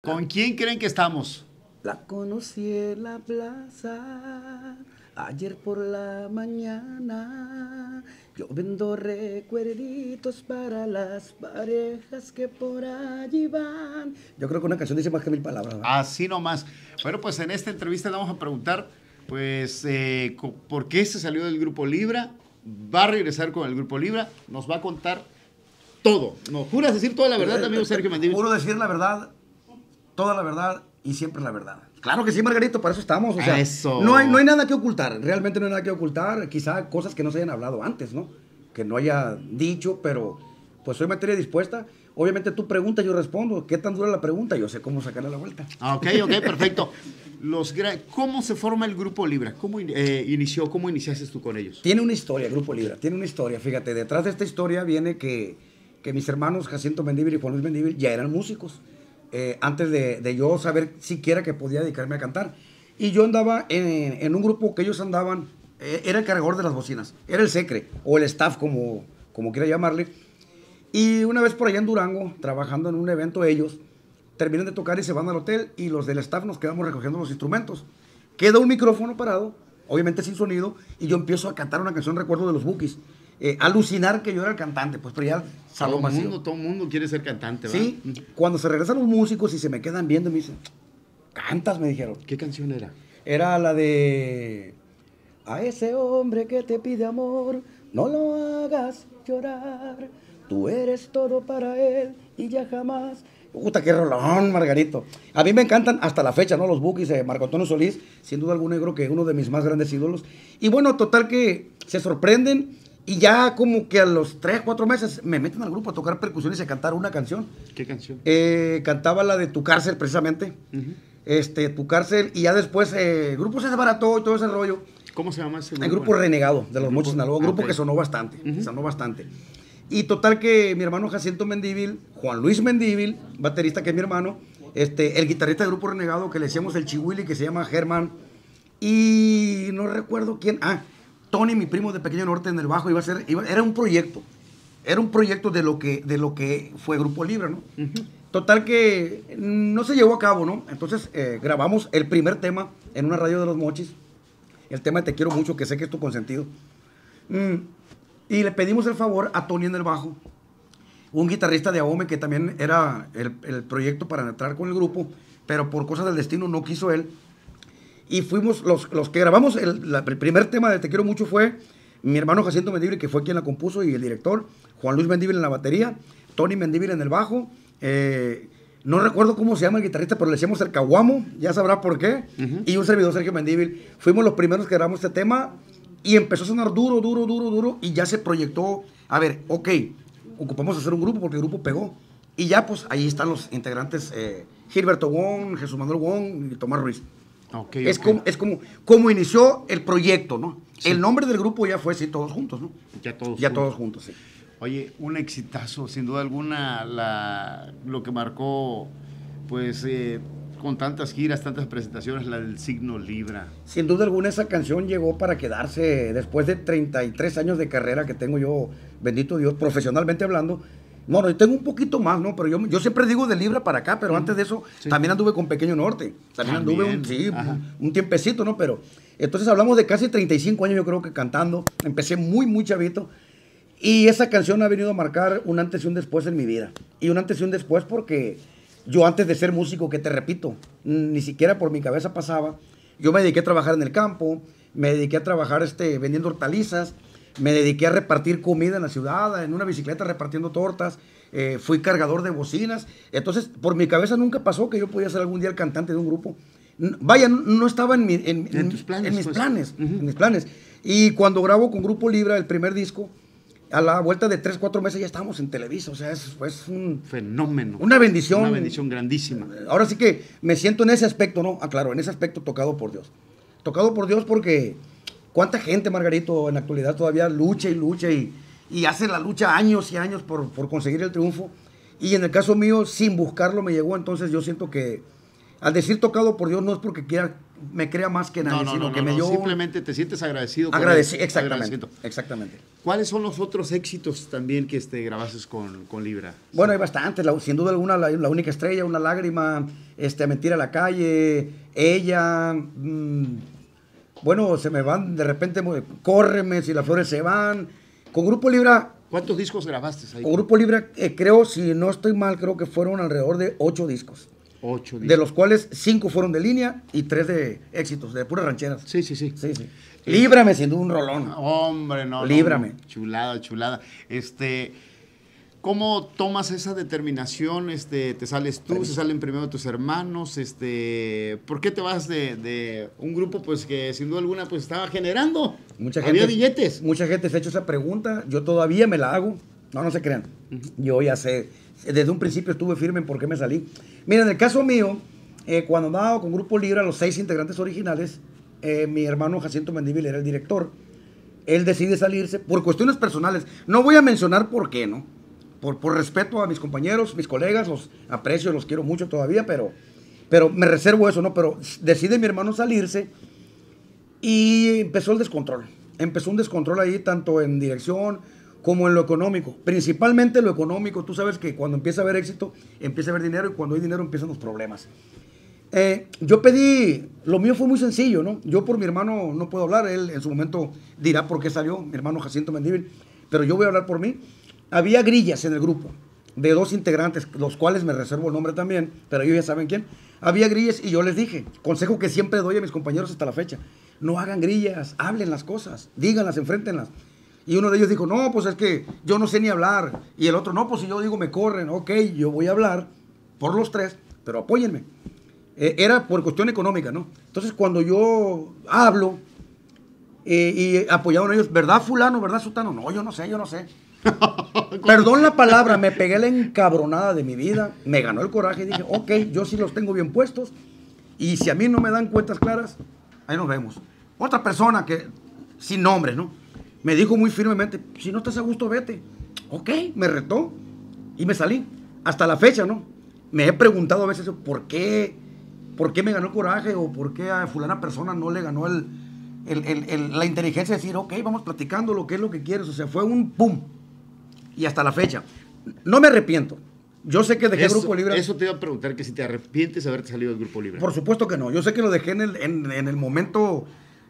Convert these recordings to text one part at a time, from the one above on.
¿Con quién creen que estamos? La conocí en la plaza ayer por la mañana. Yo vendo recuerditos para las parejas que por allí van. Yo creo que una canción dice más que mil palabras. ¿verdad? Así nomás. Bueno, pues en esta entrevista le vamos a preguntar, pues, eh, ¿por qué se salió del Grupo Libra? ¿Va a regresar con el Grupo Libra? Nos va a contar todo. ¿Nos juras decir toda la verdad, amigo Sergio Mendívil? Juro decir la verdad, toda la verdad y siempre la verdad. Claro que sí, Margarito, para eso estamos. O sea, Eso. No, hay, no hay nada que ocultar, realmente no hay nada que ocultar. Quizá cosas que no se hayan hablado antes, ¿no? Que no haya dicho, pero pues soy materia dispuesta. Obviamente tú preguntas, yo respondo. ¿Qué tan dura la pregunta? Yo sé cómo sacarle la vuelta. Ah, Ok, ok, perfecto. Los ¿Cómo se forma el Grupo Libra? ¿Cómo in- eh, inició? ¿Cómo iniciaste tú con ellos? Tiene una historia, Grupo Libra, tiene una historia. Fíjate, detrás de esta historia viene que, que mis hermanos Jacinto Mendívil y Juan Luis Mendívil ya eran músicos. Eh, antes de, de yo saber siquiera que podía dedicarme a cantar. Y yo andaba en, en un grupo que ellos andaban, eh, era el cargador de las bocinas, era el secre, o el staff, como, como quiera llamarle. Y una vez por allá en Durango, trabajando en un evento ellos, terminan de tocar y se van al hotel y los del staff nos quedamos recogiendo los instrumentos. Queda un micrófono parado, obviamente sin sonido, y yo empiezo a cantar una canción, recuerdo de los Bookies. Eh, alucinar que yo era el cantante, pues, pero ya Todo salón mundo, todo el mundo quiere ser cantante, ¿verdad? Sí, cuando se regresan los músicos y se me quedan viendo, me dicen, cantas, me dijeron. ¿Qué canción era? Era la de A ese hombre que te pide amor, no lo hagas llorar. Tú eres todo para él y ya jamás. Puta, qué rolón, Margarito. A mí me encantan hasta la fecha, ¿no? Los bookies de Marco Antonio Solís, sin duda algún negro que uno de mis más grandes ídolos. Y bueno, total que se sorprenden y ya como que a los 3, 4 meses me meten al grupo a tocar percusiones y a cantar una canción. ¿Qué canción? Eh, cantaba la de Tu Cárcel, precisamente. Este, Tu Cárcel, y ya después eh, el grupo se desbarató y todo ese rollo. ¿Cómo se llama ese El grupo Renegado de los Mochis grupo- Sinaloa, grupo ok. que sonó bastante, sonó bastante. Y total que mi hermano Jacinto Mendívil, Juan Luis Mendívil, baterista que es mi hermano, este, el guitarrista del grupo Renegado que le decíamos el Chihuili, que se llama Germán, y no recuerdo quién, ah, Tony, mi primo de Pequeño Norte en el bajo, iba a ser, iba- era un proyecto, era un proyecto de lo que, de lo que fue Grupo Libre, ¿no? Total que no se llevó a cabo, ¿no? Entonces eh, grabamos el primer tema en una radio de los Mochis, el tema de Te quiero mucho, que sé que es tu consentido. Mm, y le pedimos el favor a Tony en el bajo, un guitarrista de Ahome que también era el, el proyecto para entrar con el grupo, pero por cosas del destino no quiso él. Y fuimos, los, los que grabamos el, la- el primer tema de Te quiero mucho fue mi hermano Jacinto Mendívil, que fue quien la compuso, y el director, Juan Luis Mendívil en la batería, Tony Mendívil en el bajo. eh, no recuerdo cómo se llama el guitarrista, pero le decíamos el Caguamo, ya sabrá por qué. Y un servidor, Sergio Mendívil. Fuimos los primeros que grabamos este tema y empezó a sonar duro, duro, duro, duro. Y ya se proyectó, a ver, ok, ocupamos hacer un grupo porque el grupo pegó. Y ya, pues ahí están los integrantes: eh, Gilberto Wong, Jesús Manuel Wong y Tomás Ruiz. Es, como, es como, como inició el proyecto, ¿no? El nombre del grupo ya fue, sí, todos juntos, ¿no? Ya todos Ya juntos. todos juntos, sí. Oye, un exitazo, sin duda alguna, la, lo que marcó, pues, eh, con tantas giras, tantas presentaciones, la del signo Libra. Sin duda alguna esa canción llegó para quedarse después de 33 años de carrera que tengo yo, bendito Dios, profesionalmente hablando. No, no, yo tengo un poquito más, ¿no? Pero yo, yo siempre digo de Libra para acá, pero antes de eso Sí. también anduve con Pequeño Norte. También, anduve un, También, sí, un tiempecito, ¿no? Pero entonces hablamos de casi 35 años yo creo que cantando. Empecé muy, muy chavito. Y esa canción ha venido a marcar un antes y un después en mi vida. Y un antes y un después porque yo antes de ser músico, que te repito, ni siquiera por mi cabeza pasaba, yo me dediqué a trabajar en el campo, me dediqué a trabajar este, vendiendo hortalizas, me dediqué a repartir comida en la ciudad, en una bicicleta repartiendo tortas, eh, fui cargador de bocinas. Entonces, por mi cabeza nunca pasó que yo podía ser algún día el cantante de un grupo. Vaya, no- no estaba en, mi- en- En tus planes, en mis pues. planes, Ujú. en mis planes. Y cuando grabo con Grupo Libra el primer disco, a la vuelta de 3, 4 meses ya estábamos en Televisa. O sea, es, es un- Fenómeno. una bendición. Una bendición grandísima. Ahora sí que me siento en ese aspecto, ¿no? Ah, claro, en ese aspecto tocado por Dios. Tocado por Dios porque cuánta gente, Margarito, en la actualidad todavía lucha y lucha y, y hace la lucha años y años por, por conseguir el triunfo. Y en el caso mío, sin buscarlo me llegó, entonces yo siento que al decir tocado por Dios no es porque quiera, me crea más que nadie, No, no, sino no, que me no, dio... Simplemente te sientes agradecido. con Agradeci- él, exactamente, exactamente. ¿Cuáles son los otros éxitos también que este, grabases con, con Libra? Bueno, hay bastantes, la- sin duda alguna, la, la única estrella, una lágrima, este, a mentir a la calle, ella, mm, bueno, se me van de repente, córreme si las flores se van. Con Grupo Libra, ¿Cuántos discos grabaste ahí? con Grupo Libra, eh, creo, si no estoy mal, creo que fueron alrededor de ocho discos, Ocho discos. de los cuales cinco fueron de línea y tres de éxitos, de puras rancheras. Sí, sí, sí. Sí, sí. Líbrame siendo un rolón. Hombre, no. no, Líbrame. no. Chulada, chulada. Este, ¿cómo tomas esa determinación? Este, te sales tú, se salen primero tus hermanos, este, ¿por qué te vas de, de un grupo pues que sin duda alguna pues estaba generando? Mucha Había gente, billetes. Mucha gente se ha hecho esa pregunta. Yo todavía me la hago. No, no se crean. Yo ya sé. Desde un principio estuve firme en por qué me salí. Mira, en el caso mío, eh, cuando andaba con Grupo Libra, los seis integrantes originales, eh, mi hermano Jacinto Mendívil era el director. Él decide salirse por cuestiones personales. No voy a mencionar por qué, ¿no? Por, por respeto a mis compañeros, mis colegas, los aprecio, los quiero mucho todavía, pero, pero me reservo eso, ¿no? Pero decide mi hermano salirse y empezó el descontrol. Empezó un descontrol ahí, tanto en dirección como en lo económico. Principalmente lo económico. Tú sabes que cuando empieza a haber éxito, empieza a haber dinero y cuando hay dinero empiezan los problemas. Eh, yo pedí, lo mío fue muy sencillo, ¿no? Yo por mi hermano no puedo hablar, él en su momento dirá por qué salió, mi hermano Jacinto Mendívil, pero yo voy a hablar por mí. Había grillas en el grupo de dos integrantes, los cuales me reservo el nombre también, pero ellos ya saben quién. Había grillas y yo les dije, consejo que siempre doy a mis compañeros hasta la fecha, no hagan grillas, hablen las cosas, díganlas, enfréntenlas. Y uno de ellos dijo, no, pues es que yo no sé ni hablar. Y el otro, no, pues si yo digo me corren, ok, yo voy a hablar por los tres, pero apóyenme. Eh, era por cuestión económica, ¿no? Entonces cuando yo hablo eh, y apoyaron ellos, ¿verdad fulano, verdad sutano? No, yo no sé, yo no sé. Perdón la palabra, me pegué la encabronada de mi vida, me ganó el coraje y dije, ok, yo sí los tengo bien puestos y si a mí no me dan cuentas claras, ahí nos vemos. Otra persona que, sin nombres, ¿no? Me dijo muy firmemente, si no estás a gusto, vete. Ok, me retó y me salí. Hasta la fecha, ¿no? Me he preguntado a veces por qué, por qué me ganó el coraje o por qué a fulana persona no le ganó el, la inteligencia de decir, ok, vamos platicando lo que es lo que quieres. O sea, fue un pum. Y hasta la fecha. No me arrepiento. Yo sé que dejé Eso, Grupo Libre. eso te iba a preguntar, que si te arrepientes de haberte salido del Grupo Libre. Por supuesto que no. Yo sé que lo dejé en el, en, en el momento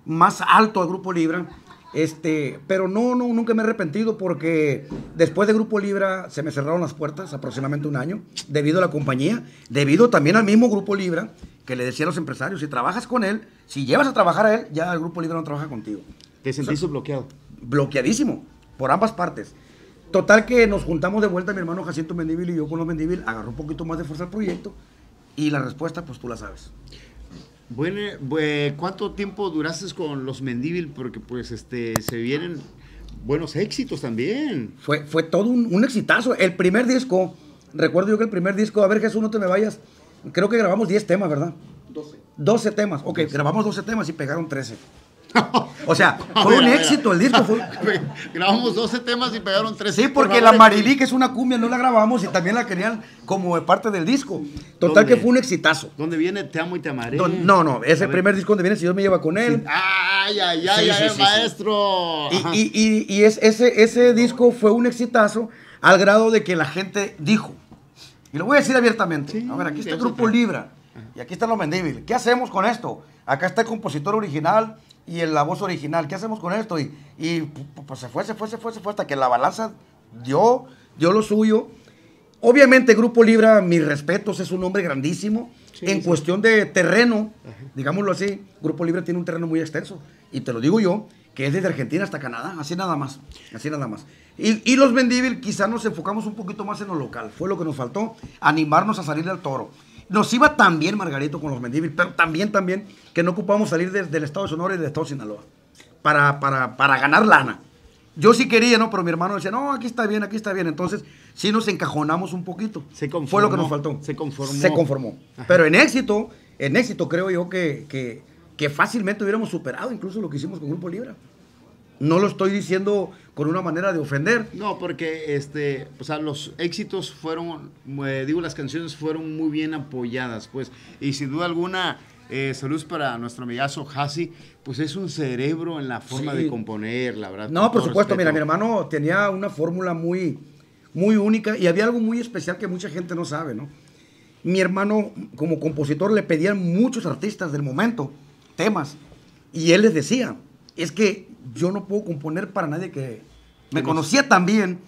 más alto del Grupo Libra. Este, pero no, no, nunca me he arrepentido porque después de Grupo Libra se me cerraron las puertas aproximadamente un año debido a la compañía, debido también al mismo Grupo Libra que le decía a los empresarios, si trabajas con él, si llevas a trabajar a él, ya el Grupo Libra no trabaja contigo. ¿Te sentiste bloqueado? Bloqueadísimo, por ambas partes. Total que nos juntamos de vuelta mi hermano Jacinto Mendívil y yo con los Mendívil, agarró un poquito más de fuerza al proyecto y la respuesta pues tú la sabes. Bueno, bue- ¿cuánto tiempo duraste con los Mendívil? Porque pues este se vienen buenos éxitos también. Fue, fue todo un, un exitazo. El primer disco, recuerdo yo que el primer disco, a ver Jesús, no te me vayas, creo que grabamos 10 temas, ¿verdad? 12. 12 temas, ok, grabamos 12 temas y pegaron 13. O sea, fue ver, un éxito el disco. Fue... Grabamos 12 temas y pegaron 3. Sí, porque la Marilí, que es una cumbia, no la grabamos y también la querían como de parte del disco. Total ¿Dónde? que fue un exitazo. Donde viene Te amo y te amaré. No, no, ese A ver. primer disco donde viene Si Dios me lleva con él. Ay, ay, ay, Sí, ay, sí, sí, sí. maestro. Y, y- y- y es- ese, ese disco fue un exitazo al grado de que la gente dijo, y lo voy a decir abiertamente, Sí, a ver, aquí está el grupo. Libra, y aquí están los Mendívil, ¿qué hacemos con esto? Acá está el compositor original y el- la voz original, ¿qué hacemos con esto? Y, y, pues se fue, se fue, se fue, se fue, hasta que la balanza dio, dio lo suyo. Obviamente Grupo Libra, mis respetos, es un hombre grandísimo. Sí, en sí. cuestión de terreno, digámoslo así, Grupo Libra tiene un terreno muy extenso. Y te lo digo yo, que es desde Argentina hasta Canadá, así nada más. Así nada más. Y, y los Mendívil quizá nos enfocamos un poquito más en lo local. Fue lo que nos faltó, animarnos a salir al toro. Nos iba tan bien, Margarito, con los Mendívil, pero también, también, que no ocupamos salir de- del estado de Sonora y del estado de Sinaloa. Para, para, para ganar lana. Yo sí quería, ¿no? Pero mi hermano decía, no, aquí está bien, aquí está bien. Entonces, sí nos encajonamos un poquito. Se conformó, Fue lo que nos faltó. se conformó. Se conformó. Ajá. Pero en éxito, en éxito creo yo que, que, que fácilmente hubiéramos superado incluso lo que hicimos con Grupo Libra. No lo estoy diciendo con una manera de ofender. No, porque este, o sea, los éxitos fueron, eh, digo, las canciones fueron muy bien apoyadas, pues, y sin duda alguna, eh, saludos para nuestro amigazo Hasi, pues es un cerebro en la forma Sí. de componer, la verdad. No, por supuesto, mira, mi hermano tenía una fórmula muy, muy única y había algo muy especial que mucha gente no sabe, ¿no? Mi hermano, como compositor, le pedían muchos artistas del momento temas y él les decía, es que yo no puedo componer para nadie que me conocía tan bien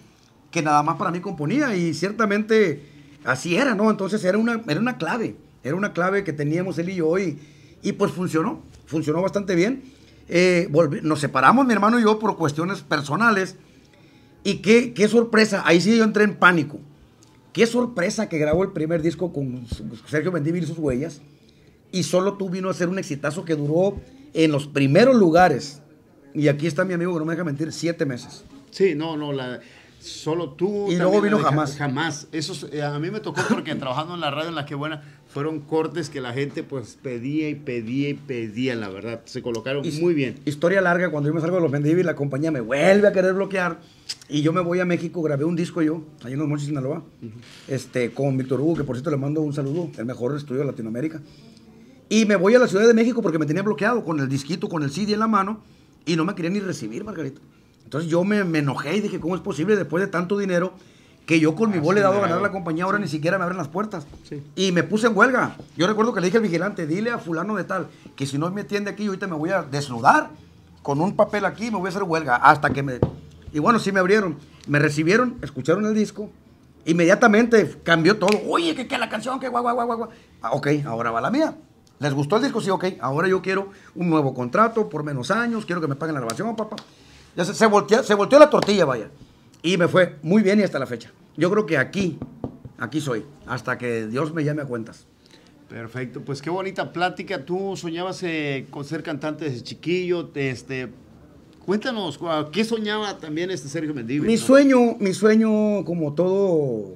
que nada más para mí componía y ciertamente así era, ¿no? Entonces era una, era una clave, era una clave que teníamos él y yo y, y pues funcionó, funcionó bastante bien. Eh, nos separamos mi hermano y yo por cuestiones personales y qué, qué sorpresa, ahí sí yo entré en pánico. Qué sorpresa que grabó el primer disco con Sergio Mendívil y sus huellas y solo tú vino a ser un exitazo que duró en los primeros lugares. Y aquí está mi amigo que no me deja mentir, siete meses. Sí, no, no, la, solo tú. Y luego vino Jamás. Jamás. Eso es- eh, a mí me tocó porque trabajando en la radio en la que buena fueron cortes que la gente pues pedía y pedía y pedía, la verdad. Se colocaron His- muy bien. Historia larga, cuando yo me salgo de los Mendívil, la compañía me vuelve a querer bloquear. Y yo me voy a México, grabé un disco yo, ahí en Los Monchis, Sinaloa, este, con Víctor Hugo, que por cierto le mando un saludo, el mejor estudio de Latinoamérica. Y me voy a la Ciudad de México porque me tenía bloqueado con el disquito, con el CD en la mano, y no me querían ni recibir, Margarita. Entonces yo me, me enojé y dije, ¿cómo es posible después de tanto dinero que yo con mi Ah, bola he dado a ganar a la compañía, ahora ni siquiera me abren las puertas? Sí. Y me puse en huelga. Yo recuerdo que le dije al vigilante, dile a fulano de tal, que si no me atiende aquí, ahorita me voy a desnudar con un papel aquí, me voy a hacer huelga, hasta que me... Y bueno, sí me abrieron, me recibieron, escucharon el disco, inmediatamente cambió todo. Oye, que, que la canción, que guau, guau, guau, guau, guau. Ah, ok, ahora va la mía. ¿Les gustó el disco? Sí, ok. Ahora yo quiero un nuevo contrato por menos años, quiero que me paguen la grabación, papá. Ya se, se, volteó, se volteó la tortilla, vaya. Y me fue muy bien y hasta la fecha. Yo creo que aquí, aquí soy, hasta que Dios me llame a cuentas. Perfecto, pues qué bonita plática. Tú soñabas eh, con ser cantante desde chiquillo. te- Este, cuéntanos, ¿qué soñaba también este Sergio Mendívil? Mi no? sueño, mi sueño, como todo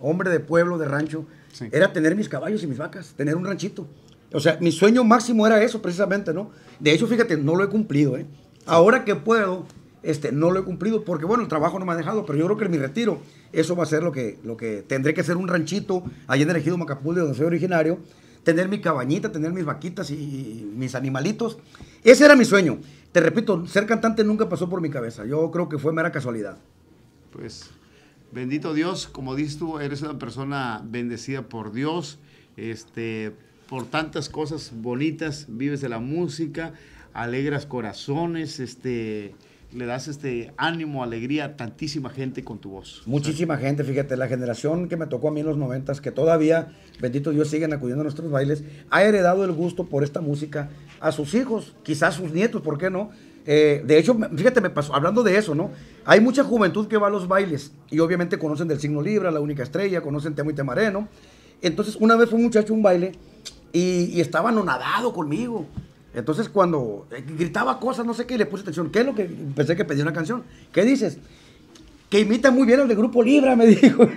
hombre de pueblo, de rancho, Sí. era tener mis caballos y mis vacas, tener un ranchito. O sea, mi sueño máximo era eso, precisamente, ¿no? De hecho, fíjate, no lo he cumplido, ¿eh? Ahora que puedo, este, no lo he cumplido, porque bueno, el trabajo no me ha dejado, pero yo creo que en mi retiro, eso va a ser lo que, lo que tendré que ser un ranchito, allá en el ejido Macapul, de donde soy originario, tener mi cabañita, tener mis vaquitas y mis animalitos. Ese era mi sueño. Te repito, ser cantante nunca pasó por mi cabeza. Yo creo que fue mera casualidad. Pues bendito Dios, como dices tú, eres una persona bendecida por Dios, este, por tantas cosas bonitas, vives de la música, alegras corazones, este, le das este ánimo, alegría a tantísima gente con tu voz. Muchísima gente, fíjate, la generación que me tocó a mí en los noventas, que todavía, bendito Dios, siguen acudiendo a nuestros bailes, ha heredado el gusto por esta música a sus hijos, quizás sus nietos, ¿por qué no? Eh, de hecho, fíjate, me pasó, hablando de eso, ¿no? Hay mucha juventud que va a los bailes y obviamente conocen del signo Libra, la única estrella, conocen Temo y Temareno. Entonces, una vez fue un muchacho a un baile y, y estaba anonadado conmigo. Entonces, cuando eh, gritaba cosas, no sé qué, y le puse atención. ¿Qué es lo que pensé que pedía una canción? ¿Qué dices? Que imita muy bien al de Grupo Libra, me dijo.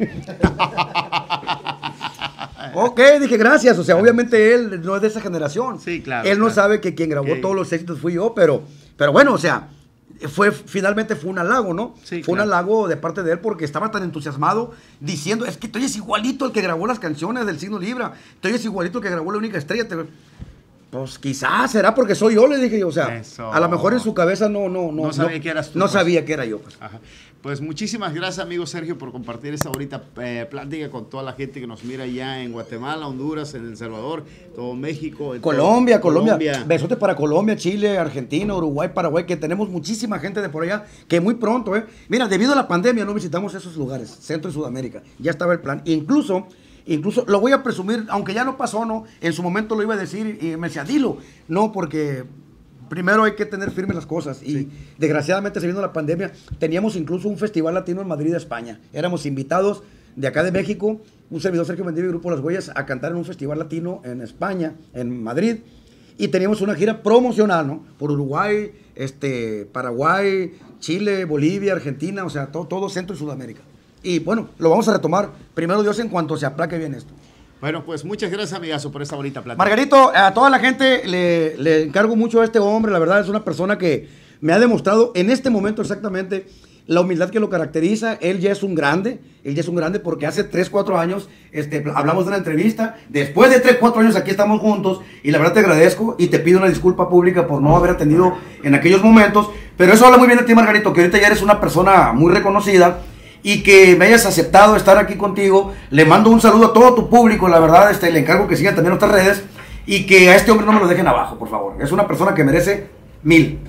ok, dije gracias. O sea, obviamente él no es de esa generación. Sí, claro, Él no claro. sabe que quien grabó todos los éxitos fui yo, pero, pero bueno, o sea, fue, finalmente fue un halago, ¿no? Sí, fue un halago de parte de él porque estaba tan entusiasmado diciendo, es que tú eres igualito al que grabó las canciones del signo Libra. Tú eres igualito al que grabó la única estrella. Te- Pues quizás será porque soy yo, le dije yo. O sea, Eso. a lo mejor en su cabeza no, no, no. No sabía que eras tú, No pues. sabía que era yo. pues. Ajá. Pues muchísimas gracias, amigo Sergio, por compartir esta bonita eh, plática con toda la gente que nos mira ya en Guatemala, Honduras, en El Salvador, todo México. en todo- Colombia, Colombia, Besote para Colombia, Chile, Argentina, Uruguay, Paraguay, que tenemos muchísima gente de por allá, que muy pronto, ¿eh? Mira, debido a la pandemia no visitamos esos lugares, Centro y Sudamérica. Ya estaba el plan. Incluso, incluso, lo voy a presumir, aunque ya no pasó, ¿no? En su momento lo iba a decir y me decía, dilo. No, porque primero hay que tener firmes las cosas. Y desgraciadamente, se vino la pandemia, teníamos incluso un festival latino en Madrid, España. Éramos invitados de acá de México, un servidor Sergio Mendívil y Grupo Las Huellas, a cantar en un festival latino en España, en Madrid. Y teníamos una gira promocional, ¿no? Por Uruguay, este, Paraguay, Chile, Bolivia, Argentina, o sea, todo, todo Centro y Sudamérica. Y bueno, lo vamos a retomar, primero Dios, en cuanto se aplaque bien esto. Bueno, pues muchas gracias, amigazo, por esta bonita plática. Margarito, a toda la gente le, le encargo mucho a este hombre, la verdad es una persona que me ha demostrado en este momento exactamente la humildad que lo caracteriza. Él ya es un grande, él ya es un grande porque hace 3, 4 años este, hablamos de una entrevista. Después de 3, 4 años aquí estamos juntos y la verdad te agradezco y te pido una disculpa pública por no haber atendido en aquellos momentos. Pero eso habla muy bien de ti, Margarito, que ahorita ya eres una persona muy reconocida y que me hayas aceptado estar aquí contigo. Le mando un saludo a todo tu público, la verdad, este, le encargo que sigan también nuestras redes y que a este hombre no me lo dejen abajo, por favor. Es una persona que merece mil.